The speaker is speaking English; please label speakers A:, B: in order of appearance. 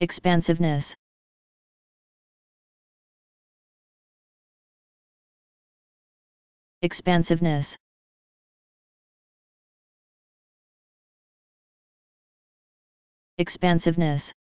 A: expansiveness. Expansiveness. Expansiveness.